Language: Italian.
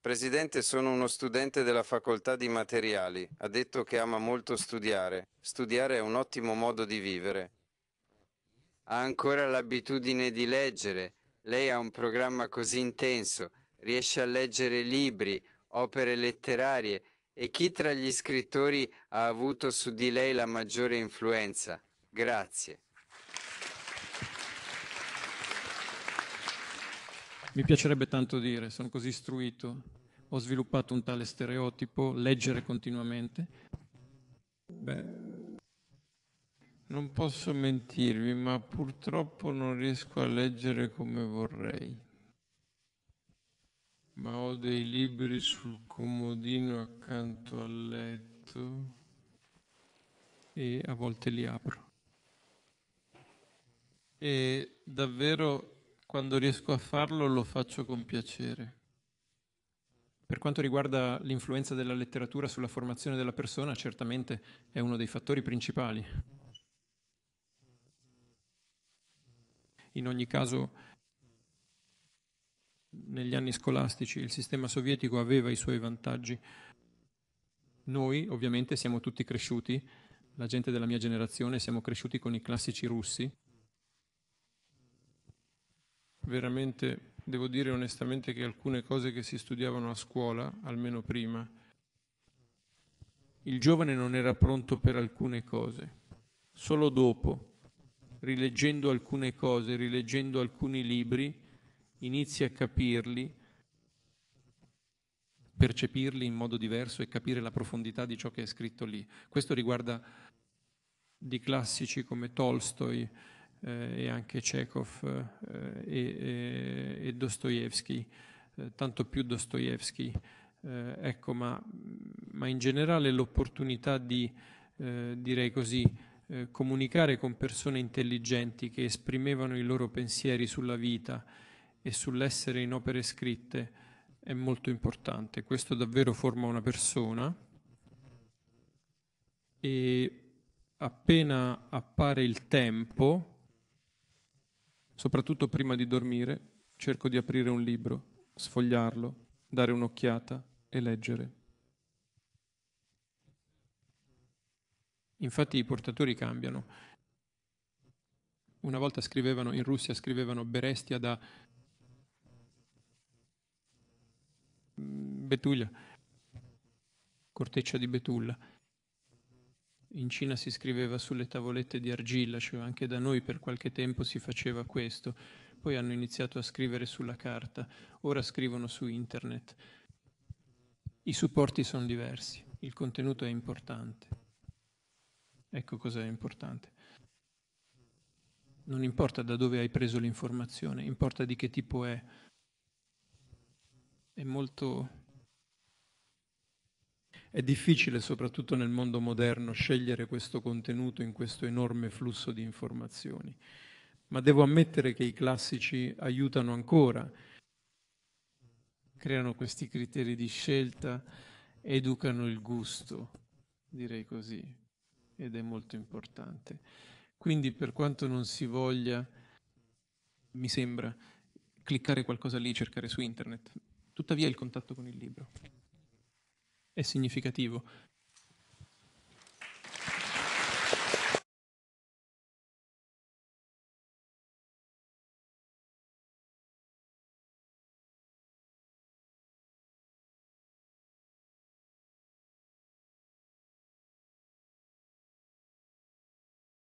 Presidente, sono uno studente della facoltà di materiali. Ha detto che ama molto studiare. Studiare è un ottimo modo di vivere. Ha ancora l'abitudine di leggere. Lei ha un programma così intenso. Riesce a leggere libri, opere letterarie. E chi tra gli scrittori ha avuto su di lei la maggiore influenza? Grazie. Mi piacerebbe tanto dire, sono così istruito, ho sviluppato un tale stereotipo, leggere continuamente. Beh, non posso mentirvi, ma purtroppo non riesco a leggere come vorrei. Ma ho dei libri sul comodino accanto al letto e a volte li apro. E davvero quando riesco a farlo lo faccio con piacere. Per quanto riguarda l'influenza della letteratura sulla formazione della persona, certamente è uno dei fattori principali. In ogni caso, negli anni scolastici il sistema sovietico aveva i suoi vantaggi. Noi ovviamente siamo tutti cresciuti, la gente della mia generazione siamo cresciuti con i classici russi, veramente devo dire onestamente che alcune cose che si studiavano a scuola, almeno prima, il giovane non era pronto per alcune cose. Solo dopo, rileggendo alcune cose, rileggendo alcuni libri, inizi a capirli, percepirli in modo diverso e capire la profondità di ciò che è scritto lì. Questo riguarda di classici come Tolstoi, eh, e anche Chekhov eh, e, e, Dostoevsky, eh, tanto più Dostoevsky. Eh, ecco, ma, ma, in generale l'opportunità di, eh, direi così, comunicare con persone intelligenti che esprimevano i loro pensieri sulla vita e sull'essere in opere scritte è molto importante. Questo davvero forma una persona e appena appare il tempo, Soprattutto prima di dormire cerco di aprire un libro, sfogliarlo, dare un'occhiata e leggere. Infatti i portatori cambiano. Una volta scrivevano, in Russia scrivevano Berestia da Betulla, corteccia di betulla. In Cina si scriveva sulle tavolette di argilla, cioè anche da noi per qualche tempo si faceva questo. Poi hanno iniziato a scrivere sulla carta, ora scrivono su internet. I supporti sono diversi, il contenuto è importante. Ecco cos'è importante. Non importa da dove hai preso l'informazione, importa di che tipo è. È molto è difficile, soprattutto nel mondo moderno, scegliere questo contenuto in questo enorme flusso di informazioni, ma devo ammettere che i classici aiutano ancora, creano questi criteri di scelta, educano il gusto, direi così, ed è molto importante. Quindi per quanto non si voglia, mi sembra, cliccare qualcosa lì, cercare su internet, tuttavia il contatto con il libro è significativo.